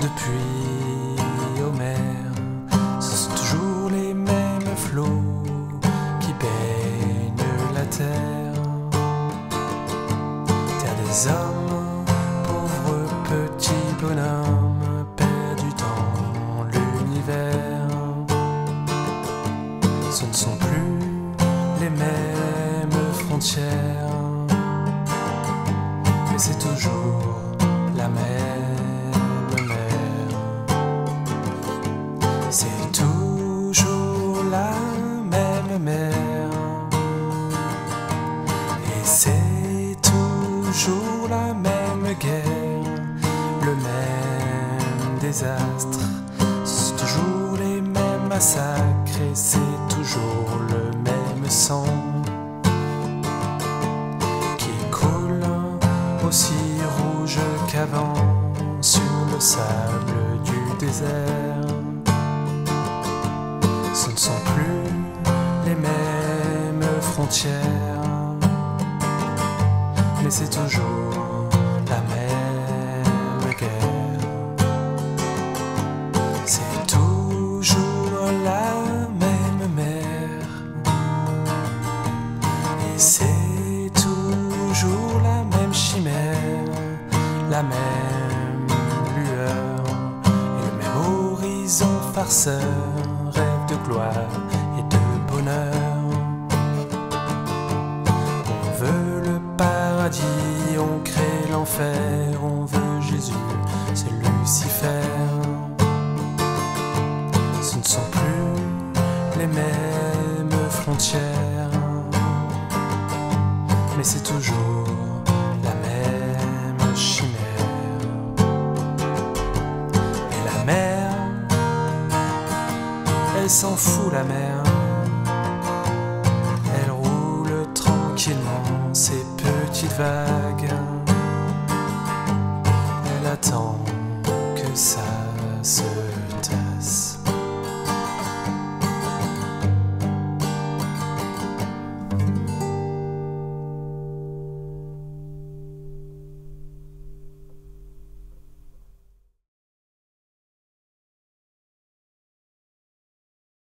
depuis Homère. Ce sont toujours les mêmes flots qui baignent la terre. Terre des hommes, pauvres petits bonhommes perdus dans l'univers. Ce ne sont plus les mêmes frontières. C'est toujours la même mer. Et c'est toujours la même guerre, le même désastre. C'est toujours les mêmes massacres et c'est toujours le même sang qui coule aussi rouge qu'avant sur le sable du désert. Ne sont plus les mêmes frontières, mais c'est toujours la même guerre. C'est toujours la même mer, et c'est toujours la même chimère, la même lueur et le même horizon farceur, gloire et de bonheur. On veut le paradis, on crée l'enfer, on veut Jésus, c'est Lucifer. Ce ne sont plus les mêmes frontières, mais c'est toujours la même chimère. Et la mer, elle s'en fout la mer. Elle roule tranquillement ses petites vagues. Elle attend que ça